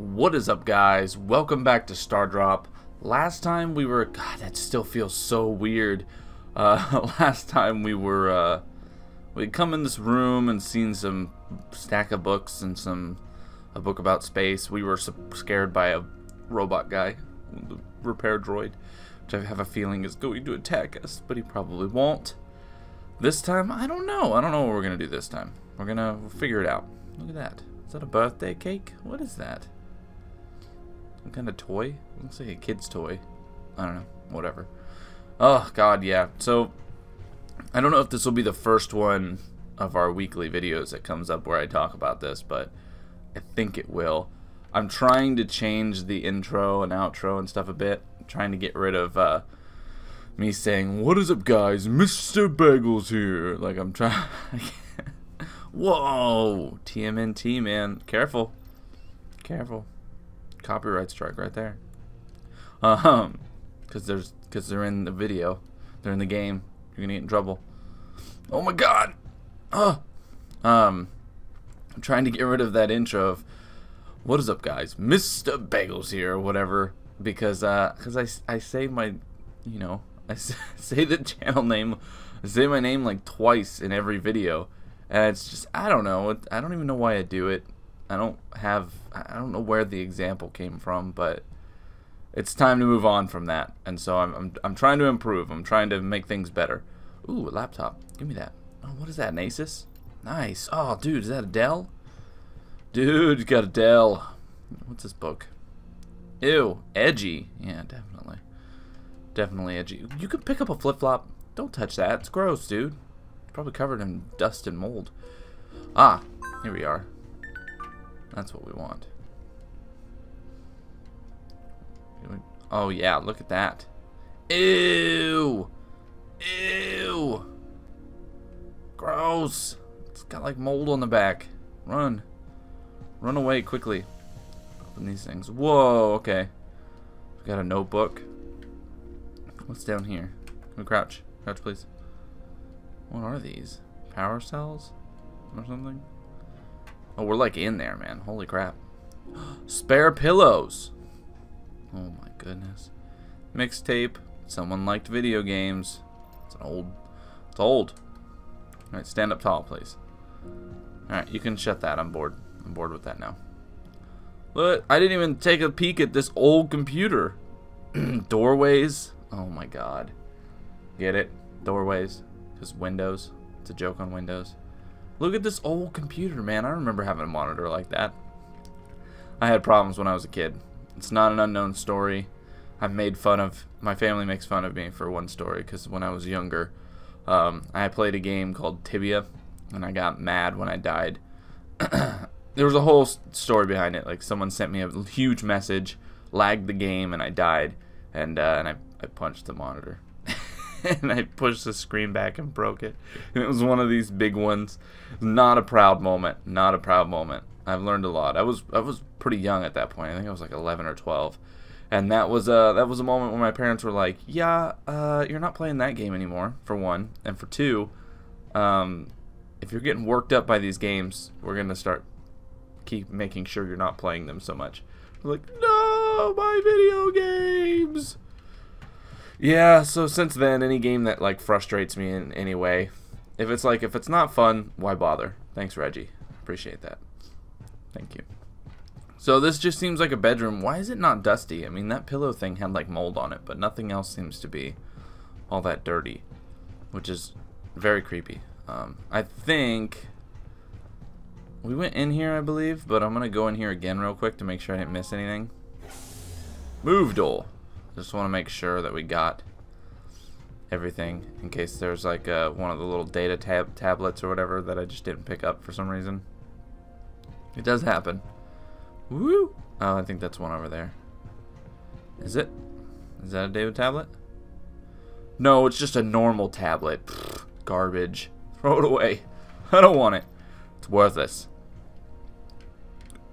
What is up guys? Welcome back to Stardrop. Last time we were God that still feels so weird. Uh, last time we were uh, we'd come in this room and seen some stack of books and some a book about space. We were scared by a robot guy, the repair droid, which I have a feeling is going to attack us, but he probably won't. This time, I don't know. I don't know what we're gonna do this time. We're gonna figure it out. Look at that. Is that a birthday cake? What is that? Kind of toy? Looks like a kid's toy. I don't know. Whatever. Oh, God, yeah. So, I don't know if this will be the first one of our weekly videos that comes up where I talk about this, but I think it will. I'm trying to change the intro and outro and stuff a bit. I'm trying to get rid of uh, me saying, What is up, guys? Mr. Bagelz here. Like, I'm trying. Whoa! TMNT, man. Careful. Careful copyright strike right there. Um, because there's because they're in the video, they're in the game. You're gonna get in trouble. Oh my god. Oh. Um, I'm trying to get rid of that intro of what is up, guys? Mr. Bagelz here, or whatever, because uh, because I I say my, you know, I say the channel name, I say my name like twice in every video, and it's just I don't know. I don't even know why I do it. I don't have I don't know where the example came from, but it's time to move on from that. And so I'm I'm, I'm trying to improve. I'm trying to make things better. Ooh, a laptop. Give me that. Oh, what is that? An Asus? Nice. Oh, dude, is that a Dell? Dude, you got a Dell. What's this book? Ew, edgy. Yeah, definitely. Definitely edgy. You can pick up a flip-flop. Don't touch that. It's gross, dude. Probably covered in dust and mold. Ah, here we are. That's what we want. Oh yeah, look at that. Ew! Ew! Gross! It's got like mold on the back. Run. Run away quickly. Open these things. Whoa, okay. We got a notebook. What's down here? Can we crouch? Crouch, please. What are these? Power cells? Or something? Oh, we're like in there, man. Holy crap. Spare pillows. Oh my goodness. Mixtape. Someone liked video games. It's an old. It's old. Alright, stand up tall, please. Alright, you can shut that. I'm bored. I'm bored with that now. Look, I didn't even take a peek at this old computer. Doorways. Oh my god. Get it? Doorways. Because Windows. It's a joke on Windows. Look at this old computer, man. I remember having a monitor like that. I had problems when I was a kid. It's not an unknown story. I've made fun of, my family makes fun of me for one story because when I was younger, um, I played a game called Tibia and I got mad when I died. there was a whole story behind it. Like someone sent me a huge message, lagged the game, and I died. And, uh, and I, I punched the monitor. and I pushed the screen back and broke it. And it was one of these big ones. Not a proud moment. Not a proud moment. I've learned a lot. I was I was pretty young at that point. I think I was like 11 or 12. And that was uh that was a moment when my parents were like, "Yeah, uh you're not playing that game anymore." For one, and for two, um if you're getting worked up by these games, we're going to start keep making sure you're not playing them so much. like, "No, my video games." Yeah, so since then, any game that like frustrates me in any way, if it's like if it's not fun, why bother? Thanks, Reggie. Appreciate that. Thank you. So this just seems like a bedroom. Why is it not dusty? I mean, that pillow thing had like mold on it, but nothing else seems to be all that dirty, which is very creepy. Um, I think we went in here, I believe, but I'm gonna go in here again real quick to make sure I didn't miss anything. Move door. Just want to make sure that we got everything in case there's like uh, one of the little data tab tablets or whatever that I just didn't pick up for some reason. It does happen. Woo! Oh, I think that's one over there. Is it? Is that a data tablet? No, it's just a normal tablet. Pfft, garbage. Throw it away. I don't want it. It's worthless.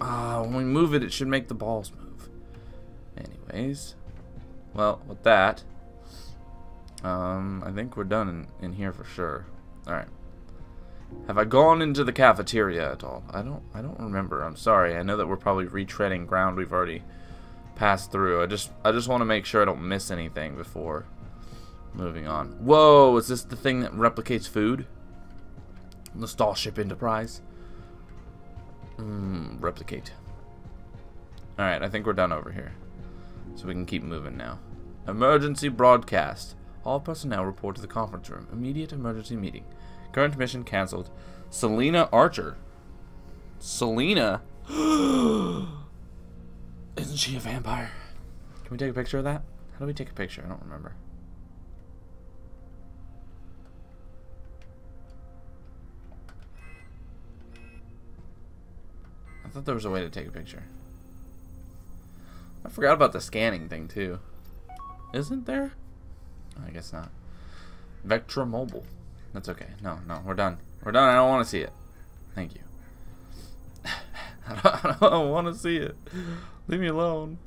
Ah, uh, when we move it, it should make the balls move. Anyways. Well, with that, um, I think we're done in, in here for sure. Alright. Have I gone into the cafeteria at all? I don't I don't remember. I'm sorry. I know that we're probably retreading ground we've already passed through. I just I just want to make sure I don't miss anything before moving on. Whoa, is this the thing that replicates food? The Starship Enterprise? Hmm, replicate. Alright, I think we're done over here. So we can keep moving now. Emergency broadcast. All personnel report to the conference room. Immediate emergency meeting. Current mission cancelled. Selena Archer. Selena? Isn't she a vampire? Can we take a picture of that? How do we take a picture? I don't remember. I thought there was a way to take a picture. I forgot about the scanning thing too. Isn't there? I guess not. Vectra Mobile. That's okay. No, no, we're done. We're done. I don't want to see it. Thank you. I don't, don't want to see it. Leave me alone.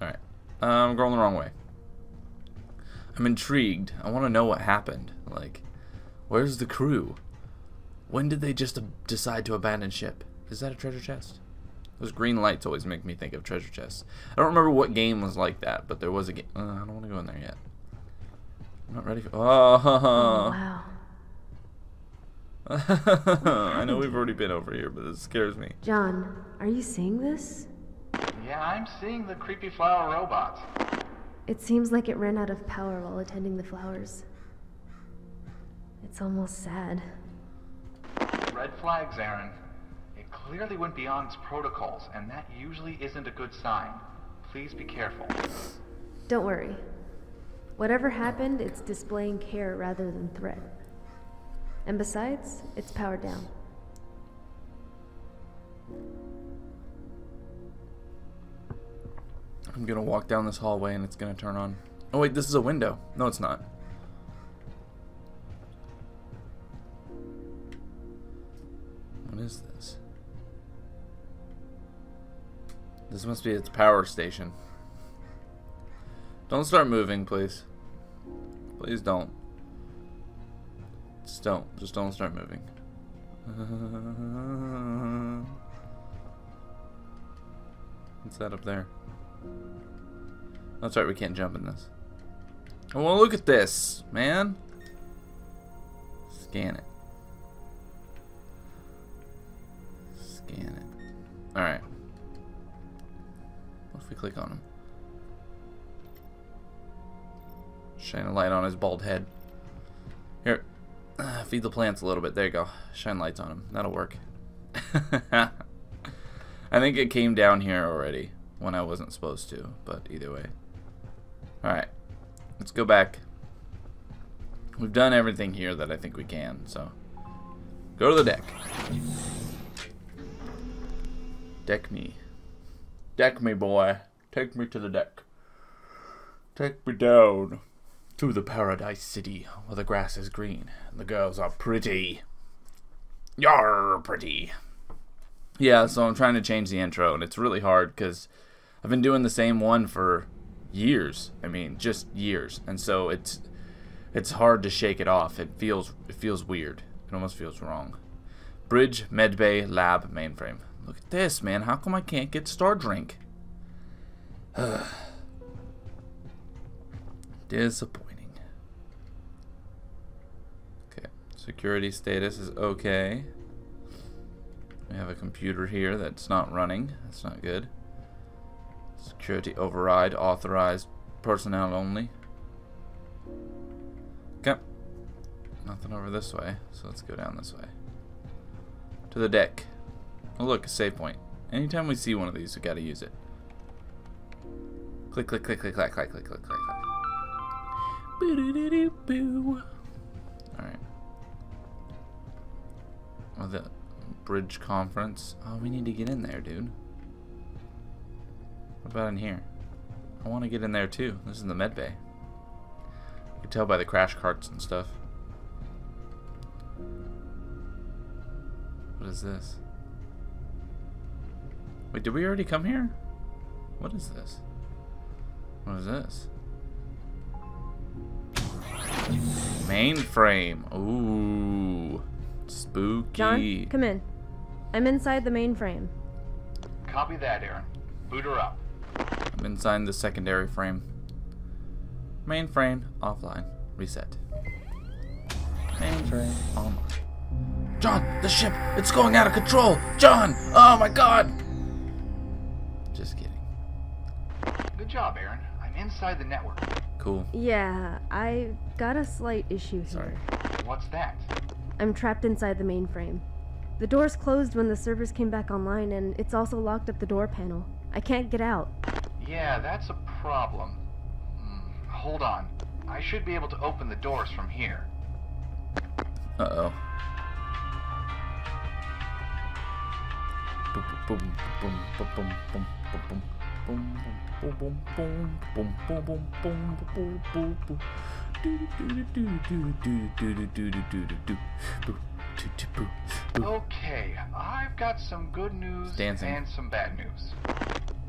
Alright. Uh, I'm going the wrong way. I'm intrigued. I want to know what happened. Like, where's the crew? When did they just decide to abandon ship? Is that a treasure chest? Those green lights always make me think of treasure chests. I don't remember what game was like that, but there was a game. Uh, I don't want to go in there yet. I'm not ready for. Oh, oh wow. I know we've already been over here, but it scares me. John, are you seeing this? Yeah, I'm seeing the creepy flower robots. It seems like it ran out of power while attending the flowers. It's almost sad. Red flags, Aryn. It clearly went beyond its protocols, and that usually isn't a good sign. Please be careful. Don't worry. Whatever happened, it's displaying care rather than threat. And besides, it's powered down. I'm gonna walk down this hallway and it's gonna turn on. Oh wait, this is a window. No, it's not. What is this? This must be its power station. Don't start moving, please. Please don't. Just don't. Just don't start moving. What's that up there? That's right, we can't jump in this. Oh, well, look at this, man. Scan it. Scan it. Alright. Click on him? Shine a light on his bald head. Here, feed the plants a little bit. There you go. Shine lights on him. That'll work. I think it came down here already when I wasn't supposed to, but either way. Alright, let's go back. We've done everything here that I think we can, so go to the deck. Deck me. Deck me, boy. Take me to the deck. Take me down to the paradise city where the grass is green and the girls are pretty. You're pretty. Yeah, so I'm trying to change the intro, and it's really hard because I've been doing the same one for years. I mean, just years, and so it's it's hard to shake it off. It feels it feels weird. It almost feels wrong. Bridge, Medbay, Lab, Mainframe. Look at this, man. How come I can't get Star Drink? Disappointing. Okay, security status is okay. We have a computer here that's not running. That's not good. Security override authorized personnel only. Okay. Nothing over this way, so let's go down this way. To the deck. Oh look, a save point. Anytime we see one of these, we gotta use it. Click, click, click, click, click, click, click, click, click. Boo boo Alright. Oh, the bridge conference. Oh, we need to get in there, dude. What about in here? I want to get in there too. This is the med bay. You can tell by the crash carts and stuff. What is this? Wait, did we already come here? What is this? What is this? Mainframe. Ooh. Spooky. John, come in. I'm inside the mainframe. Copy that, Aryn. Boot her up. I'm inside the secondary frame. Mainframe offline. Reset. Mainframe online. John, the ship! It's going out of control! John! Oh my god! Just kidding. Good job, Aryn. I'm inside the network. Cool. Yeah, I got a slight issue here. Sorry. What's that? I'm trapped inside the mainframe. The doors closed when the servers came back online, and it's also locked up the door panel. I can't get out. Yeah, that's a problem. Hmm, hold on. I should be able to open the doors from here. Uh-oh. Boom, boom, boom, boom, boom, boom, Okay, I've got some good news Dancing. and some bad news.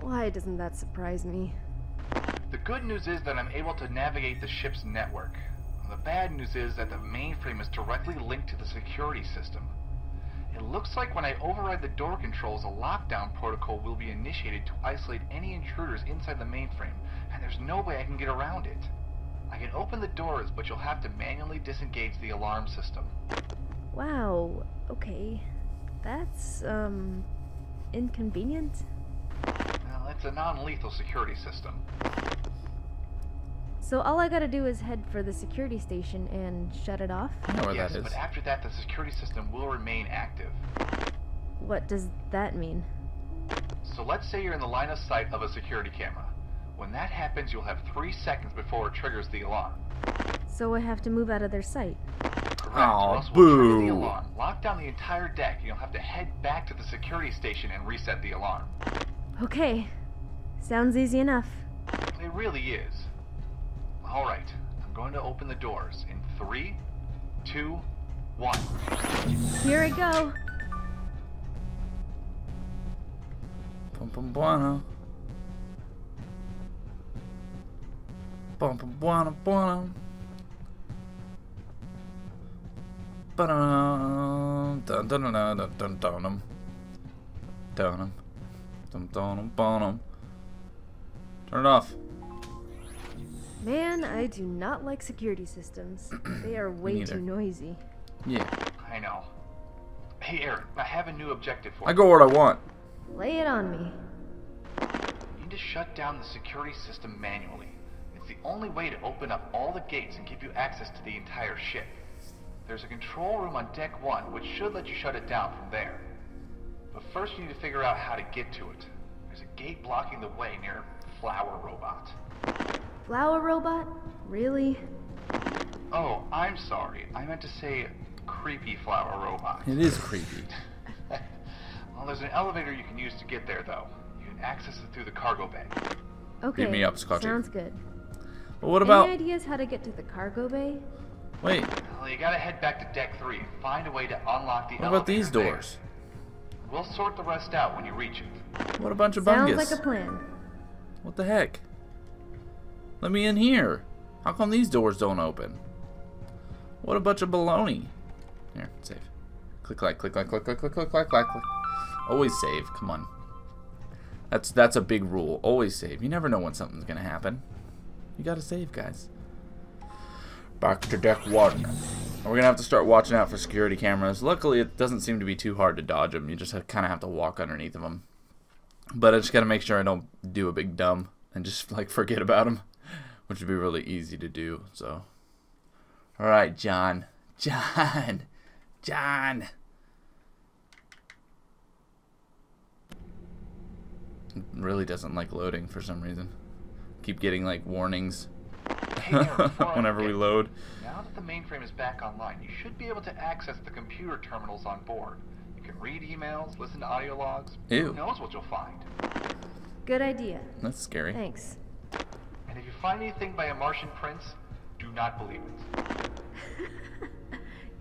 Why doesn't that surprise me? The good news is that I'm able to navigate the ship's network. The bad news is that the mainframe is directly linked to the security system. It looks like when I override the door controls, a lockdown protocol will be initiated to isolate any intruders inside the mainframe, and there's no way I can get around it. I can open the doors, but you'll have to manually disengage the alarm system. Wow, okay. That's, um, inconvenient? Well, it's a non-lethal security system. So all I gotta do is head for the security station and shut it off? I know where yes, that is. but after that, the security system will remain active. What does that mean? So let's say you're in the line of sight of a security camera. When that happens, you'll have three seconds before it triggers the alarm. So I have to move out of their sight. Correct. Aw, or else we'll trigger the alarm, lock down the entire deck, and you'll have to head back to the security station and reset the alarm. Okay. Sounds easy enough. It really is. All right, I'm going to open the doors in three, two, one. Here I go. Bum bum bueno. Bum bum bueno bueno. Ba-dum, dun dun dun dun dun dun dun dun dun dun dun Turn it off. Man, I do not like security systems. they are way too noisy. Yeah. I know. Hey, Aryn, I have a new objective for I you. I go where I want. Lay it on me. You need to shut down the security system manually. It's the only way to open up all the gates and give you access to the entire ship. There's a control room on deck one, which should let you shut it down from there. But first you need to figure out how to get to it. There's a gate blocking the way near Flower Robot. Flower robot? Really? Oh, I'm sorry. I meant to say Creepy Flower Robot. It is creepy. well, there's an elevator you can use to get there, though. You can access it through the cargo bay. Okay. me up, Scotchy. Sounds good. But what about? Any ideas how to get to the cargo bay? Wait. Well, you gotta head back to deck three. Find a way to unlock the What about these elevator there. doors? We'll sort the rest out when you reach it. What a bunch of Sounds bungus. like a plan. What the heck? Let me in here. How come these doors don't open? What a bunch of baloney. Here, save. Click, like, click, like, click, click, click, click, click, click, click. Always save. Come on. That's that's a big rule. Always save. You never know when something's gonna happen. You gotta save, guys. Back to deck one. We're gonna have to start watching out for security cameras. Luckily, it doesn't seem to be too hard to dodge them. You just kind of have to walk underneath of them. But I just gotta make sure I don't do a big dumb and just like forget about them, which would be really easy to do. So, all right, John, John, John. It really doesn't like loading for some reason. Keep getting like warnings Hey, Aryn, before I whenever we load. Now that the mainframe is back online, you should be able to access the computer terminals on board. You can read emails, listen to audio logs. Ew. Who knows what you'll find? Good idea. That's scary. Thanks. And if you find anything by a Martian prince, do not believe it.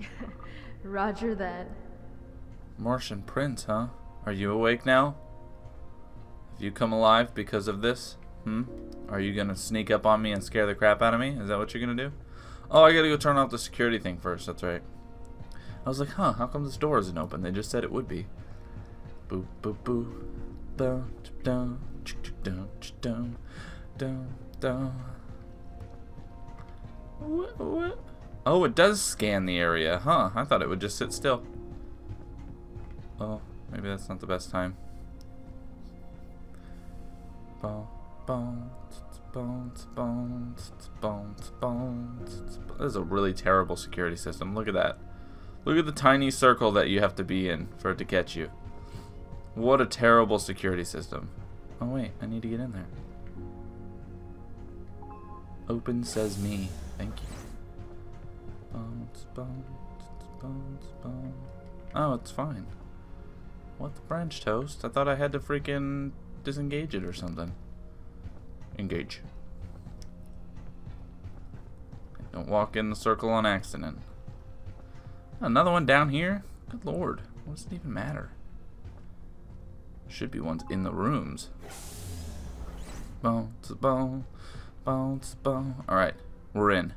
Roger that. Martian Prince, huh? Are you awake now? Have you come alive because of this? Hmm? Are you gonna sneak up on me and scare the crap out of me? Is that what you're gonna do? Oh, I gotta go turn off the security thing first, that's right. I was like, huh, how come this door isn't open? They just said it would be. Boo, boo, boo. Dun, dun, dun, dun, dun, dun. What, what? Oh, it does scan the area, huh? I thought it would just sit still. Oh, maybe that's not the best time. Boom, boom, bones, bones, bones, bones. This is a really terrible security system. Look at that. Look at the tiny circle that you have to be in for it to catch you. What a terrible security system. Oh wait, I need to get in there. Open says me. Thank you. Oh, it's fine. What the French toast? I thought I had to freaking disengage it or something. Engage. Don't walk in the circle on accident. Another one down here? Good lord. What does it even matter? Should be ones in the rooms. Bones, bone, bones, bone. Alright, we're in.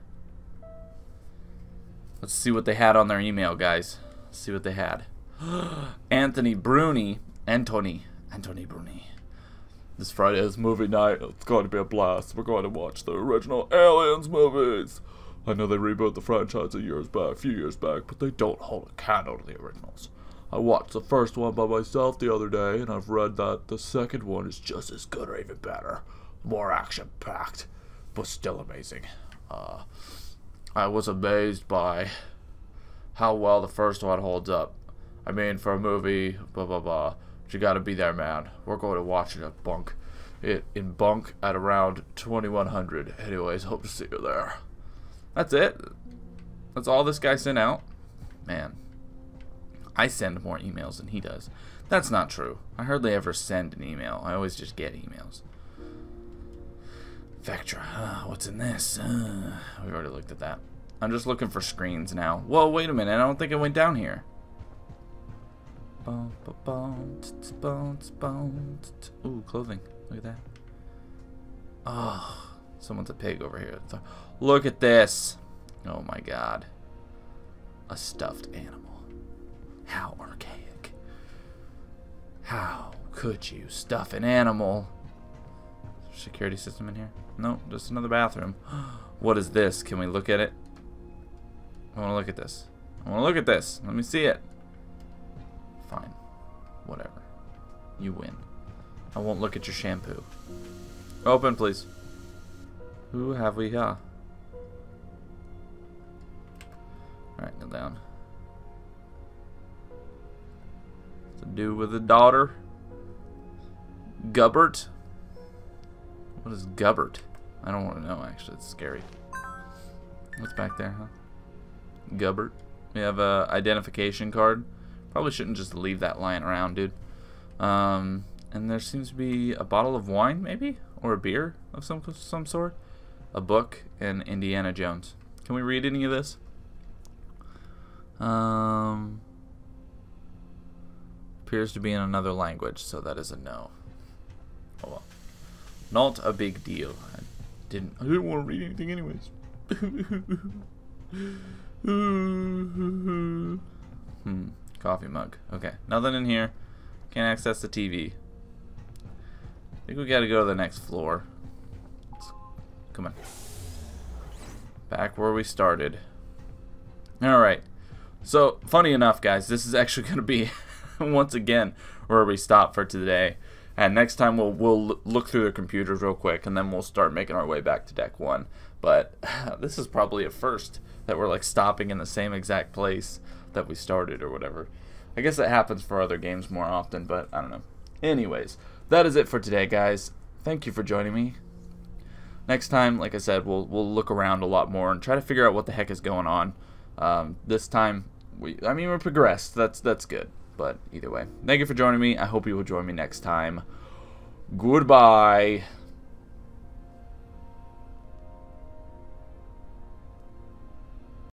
Let's see what they had on their email, guys. Let's see what they had. Anthony Bruni. Anthony. Anthony Bruni. This Friday is movie night. It's going to be a blast. We're going to watch the original Aliens movies. I know they reboot the franchise a years back, a few years back, but they don't hold a candle to the originals. I watched the first one by myself the other day, and I've read that the second one is just as good or even better. More action packed, but still amazing. Uh, I was amazed by how well the first one holds up. I mean, for a movie, blah blah blah, you gotta be there, man. We're going to watch it at Bunk, it in Bunk at around 2100. Anyways, hope to see you there. That's it. That's all this guy sent out. Man, I send more emails than he does. That's not true. I hardly ever send an email. I always just get emails. Vectra. What's in this? Uh, we've already looked at that. I'm just looking for screens now. Whoa, wait a minute. I don't think it went down here. Ooh, clothing. Look at that. Oh, someone's a pig over here. Look at this. Oh my god. A stuffed animal. How archaic. How could you stuff an animal? Security system in here? No, just another bathroom. What is this? Can we look at it? I want to look at this. I want to look at this. Let me see it. Fine. Whatever. You win. I won't look at your shampoo. Open, please. Who have we here? Alright, go down. To do with the daughter. Gubbert. What is Gubbert? I don't want to know, actually. It's scary. What's back there, huh? Gubbert. We have a identification card. Probably shouldn't just leave that lying around, dude. Um, and there seems to be a bottle of wine, maybe? Or a beer of some some sort. A book and Indiana Jones. Can we read any of this? Um, appears to be in another language, so that is a no. Oh well. Not a big deal. I didn't I didn't want to read anything anyways. hmm. Coffee mug. Okay. Nothing in here. Can't access the TV. I think we gotta go to the next floor. Let's, come on. Back where we started. Alright. So, funny enough, guys, this is actually going to be, once again, where we stop for today. And next time we'll we'll look through the computers real quick, and then we'll start making our way back to deck one. But this is probably a first that we're like stopping in the same exact place that we started or whatever. I guess that happens for other games more often, but I don't know. Anyways, that is it for today, guys. Thank you for joining me. Next time, like I said, we'll we'll look around a lot more and try to figure out what the heck is going on. Um, this time, we I mean we progressed. That's that's good. But either way, thank you for joining me. I hope you will join me next time. Goodbye.